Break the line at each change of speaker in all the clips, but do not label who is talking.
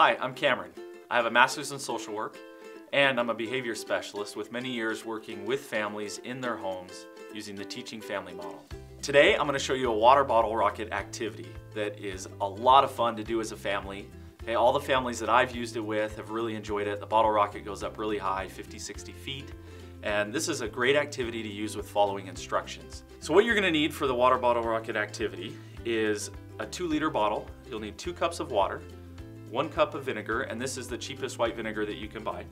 Hi, I'm Cameron. I have a master's in social work and I'm a behavior specialist with many years working with families in their homes using the teaching family model. Today I'm going to show you a water bottle rocket activity that is a lot of fun to do as a family. Okay, all the families that I've used it with have really enjoyed it. The bottle rocket goes up really high, 50, 60 feet. And this is a great activity to use with following instructions. So what you're gonna need for the water bottle rocket activity is a two liter bottle. You'll need two cups of water, one cup of vinegar, and this is the cheapest white vinegar that you can buy.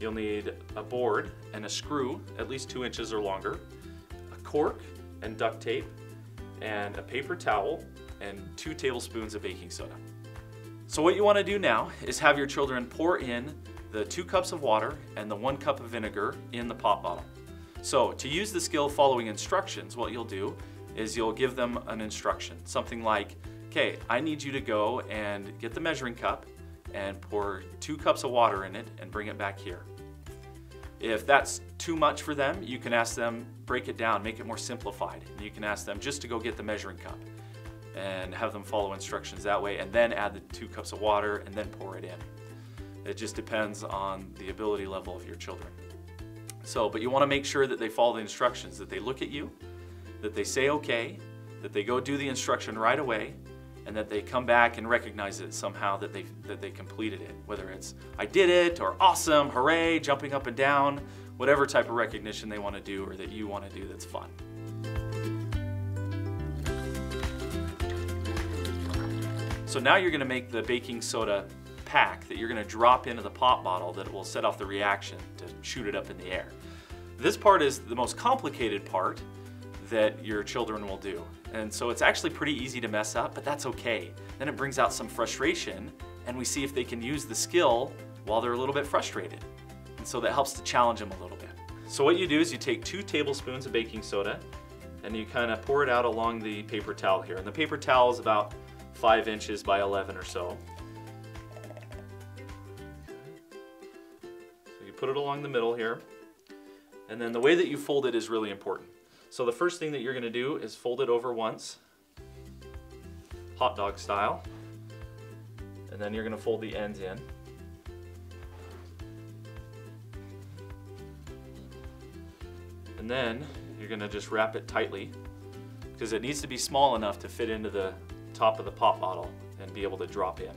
You'll need a board and a screw, at least two inches or longer, a cork and duct tape, and a paper towel, and two tablespoons of baking soda. So what you want to do now is have your children pour in the two cups of water and the one cup of vinegar in the pop bottle. So to use the skill following instructions, what you'll do is you'll give them an instruction, something like, okay, I need you to go and get the measuring cup and pour two cups of water in it and bring it back here. If that's too much for them, you can ask them, break it down, make it more simplified. You can ask them just to go get the measuring cup and have them follow instructions that way and then add the two cups of water and then pour it in. It just depends on the ability level of your children. So, but you want to make sure that they follow the instructions, that they look at you, that they say okay, that they go do the instruction right away, and that they come back and recognize it somehow that they that they completed it. Whether it's I did it or awesome, hooray, jumping up and down, whatever type of recognition they want to do or that you want to do that's fun. So now you're going to make the baking soda pack that you're going to drop into the pop bottle that will set off the reaction to shoot it up in the air. This part is the most complicated part that your children will do. And so it's actually pretty easy to mess up, but that's okay. Then it brings out some frustration and we see if they can use the skill while they're a little bit frustrated. And so that helps to challenge them a little bit. So what you do is you take two tablespoons of baking soda and you kind of pour it out along the paper towel here. And the paper towel is about five inches by 11 or so. So you put it along the middle here. And then the way that you fold it is really important. So the first thing that you're gonna do is fold it over once, hot dog style. And then you're gonna fold the ends in. And then you're gonna just wrap it tightly because it needs to be small enough to fit into the top of the pop bottle and be able to drop in.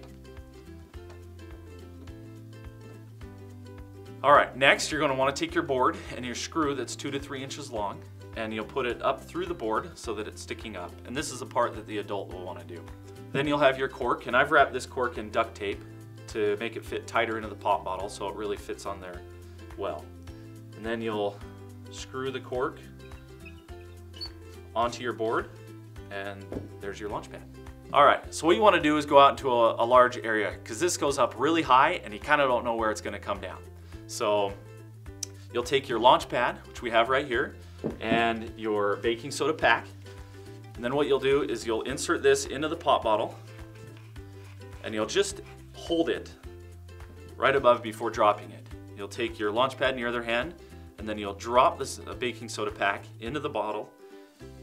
All right, next you're gonna to want to take your board and your screw that's two to three inches long and you'll put it up through the board so that it's sticking up. And this is the part that the adult will want to do. Then you'll have your cork, and I've wrapped this cork in duct tape to make it fit tighter into the pop bottle so it really fits on there well. And then you'll screw the cork onto your board, and there's your launch pad. All right, so what you want to do is go out into a, a large area because this goes up really high and you kind of don't know where it's going to come down. So you'll take your launch pad, which we have right here, and your baking soda pack. And then what you'll do is you'll insert this into the pop bottle and you'll just hold it right above before dropping it. You'll take your launch pad in your other hand and then you'll drop this uh, baking soda pack into the bottle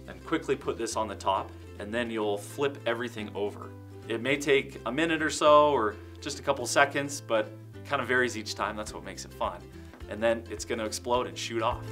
and quickly put this on the top and then you'll flip everything over. It may take a minute or so or just a couple seconds, but kind of varies each time. That's what makes it fun. And then it's gonna explode and shoot off.